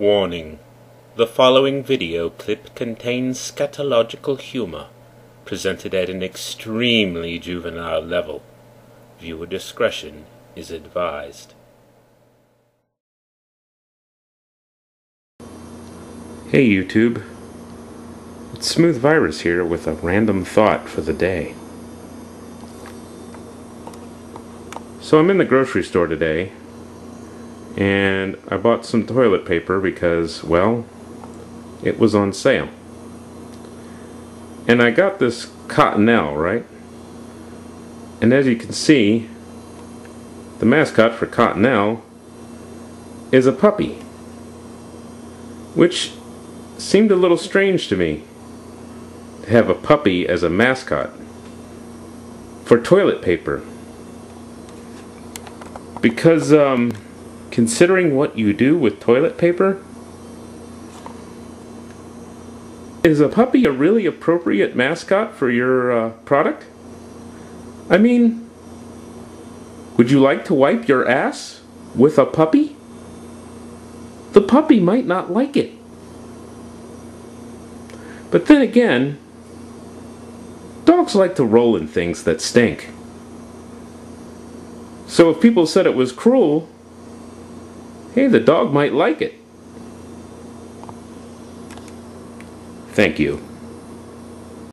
Warning. The following video clip contains scatological humor, presented at an extremely juvenile level. Viewer discretion is advised. Hey YouTube, it's Smooth Virus here with a random thought for the day. So I'm in the grocery store today and I bought some toilet paper because, well, it was on sale. And I got this Cottonelle, right? And as you can see, the mascot for Cottonelle is a puppy. Which seemed a little strange to me to have a puppy as a mascot for toilet paper. Because, um, considering what you do with toilet paper, is a puppy a really appropriate mascot for your uh, product? I mean, would you like to wipe your ass with a puppy? The puppy might not like it. But then again, dogs like to roll in things that stink. So if people said it was cruel, hey, the dog might like it. Thank you.